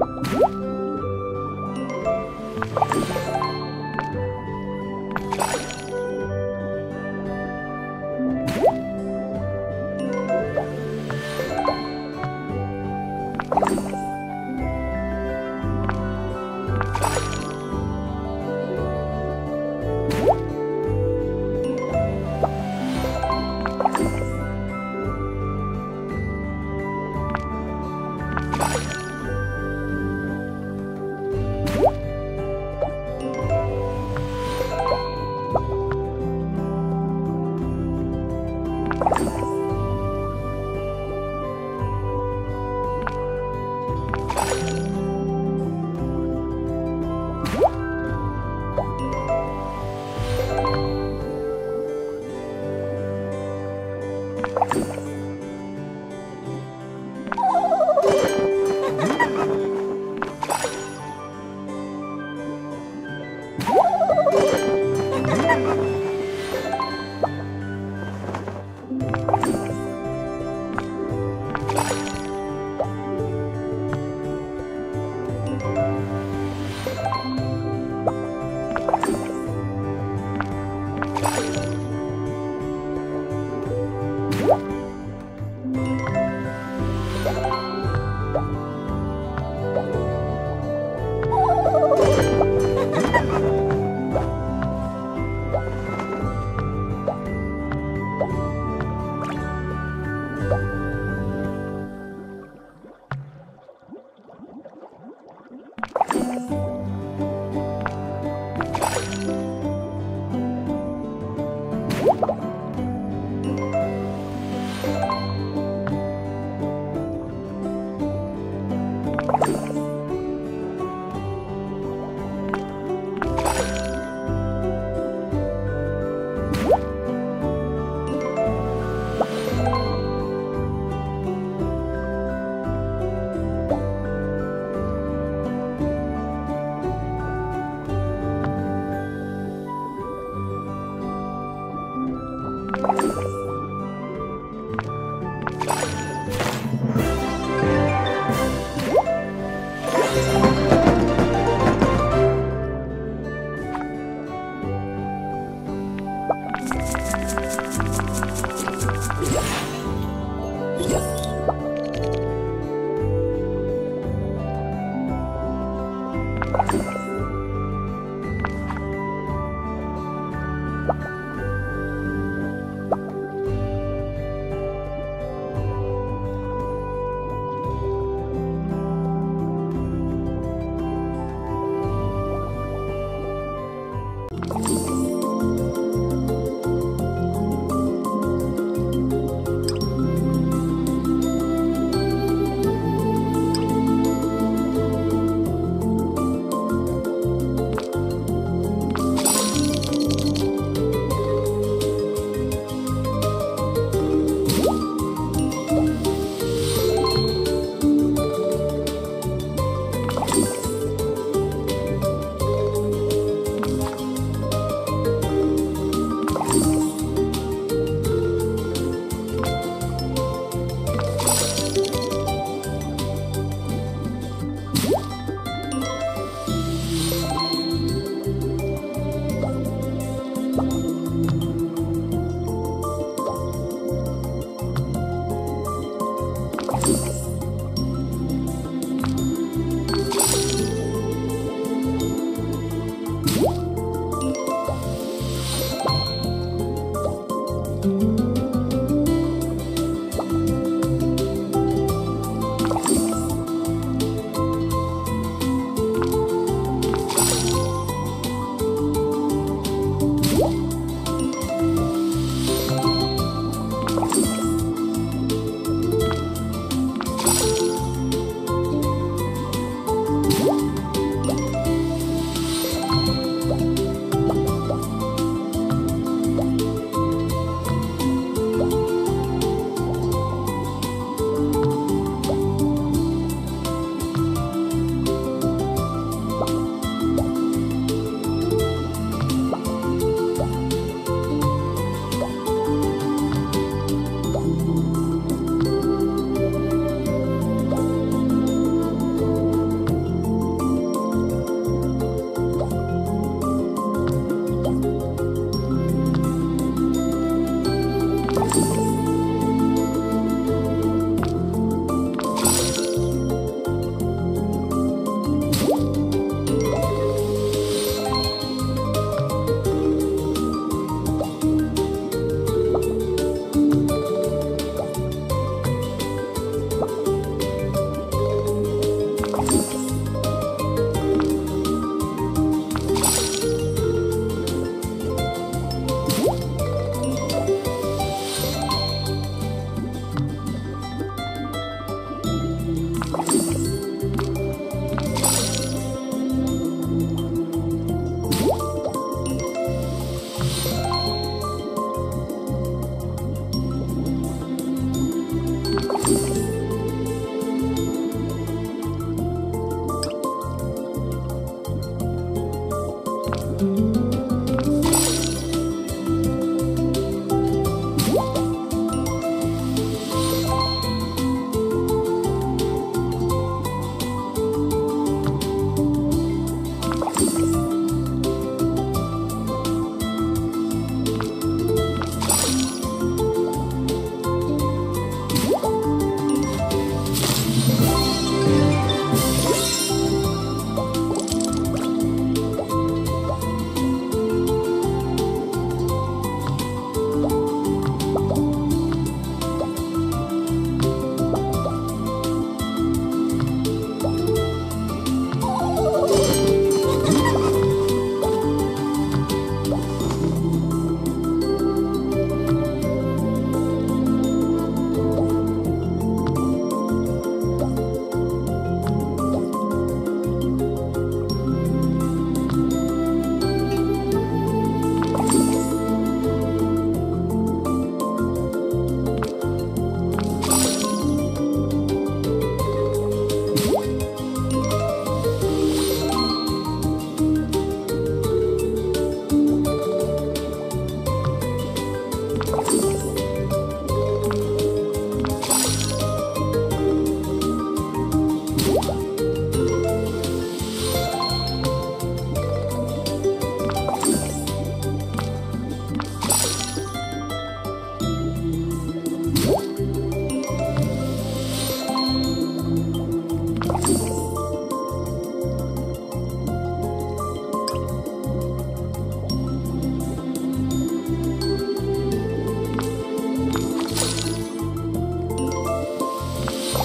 Música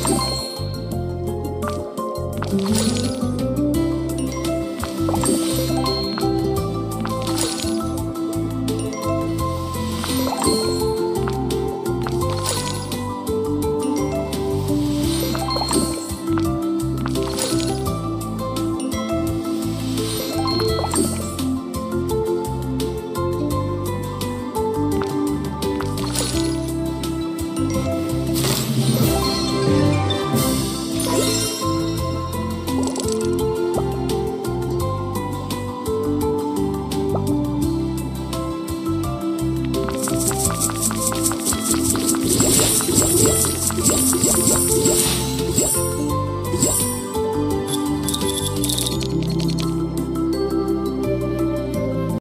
Thank you.